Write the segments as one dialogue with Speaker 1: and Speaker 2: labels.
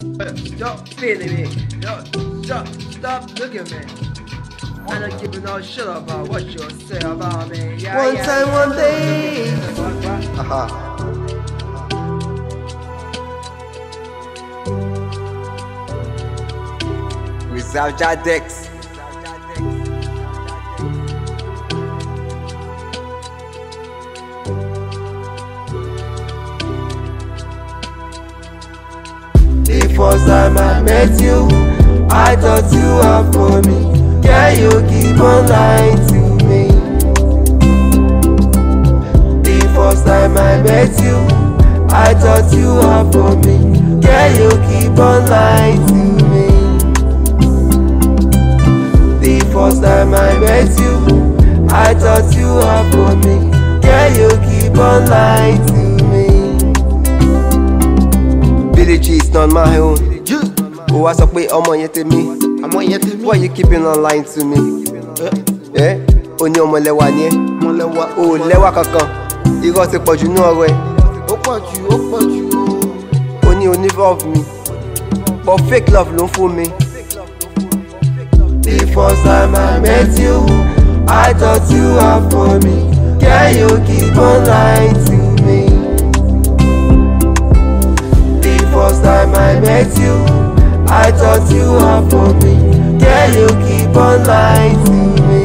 Speaker 1: Don't feeling me. Don't, stop, stop looking at me. I don't give a no shit about what you say about me. Yeah,
Speaker 2: One
Speaker 1: yeah,
Speaker 2: time, one day.
Speaker 1: What, what?
Speaker 2: Aha. Without Jadex. The first time I met you, I thought you were for me. Can you keep on lying to me? The first time I met you, I thought you were for me. Can you keep on lying to me? The first time I met you, I thought you were for me. Can you keep on lying me? Not my own. Ó wá sọ pé ọmọ yẹn tèmi.
Speaker 3: àmọ́ ìyẹn tèmi
Speaker 2: Why you keeping on lying to me? Ẹ́ ó ní ọmọlẹ́wà ni ẹ́.
Speaker 3: mọ̀lẹ́wà
Speaker 2: O ò lẹ́wà kankan. Irọ́ ti pọ̀jù ní ọ̀rọ̀ ẹ̀.
Speaker 3: ó pọ̀ jù ó pọ̀ jù
Speaker 2: Ó ní onífọ̀f mi. But fake love ló ń fún mi. The first time I met you, I thought you were for me. Can you keep on lying to me? Thought you were for me. Can you keep on lying to me?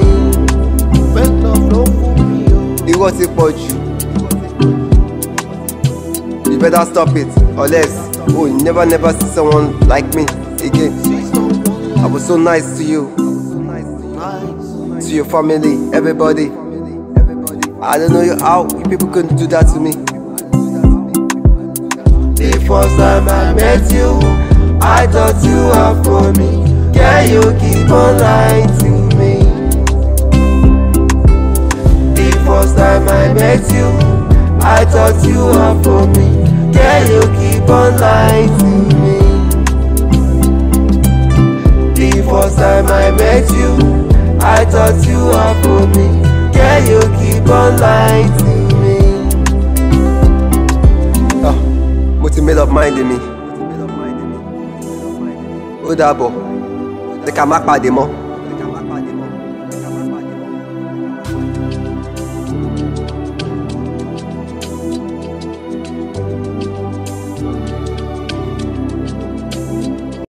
Speaker 3: fake love ló fún mi o.
Speaker 2: Irọ́ ti pọ̀ jù. You better stop it or else oh you never never see someone like me again. I was so nice to you, to your family, everybody. I don't know you- how you people could do that to me. The first time I met you, I thought you were for me. Can you keep on lying to me? The first time I met you, I thought you were for me. Can you keep on lying to me? The first time I met you, I thought you were for me. Can you keep on lying to me? Ah, mo ti made up mind mi. Ó dàbọ̀, jẹ́ ká.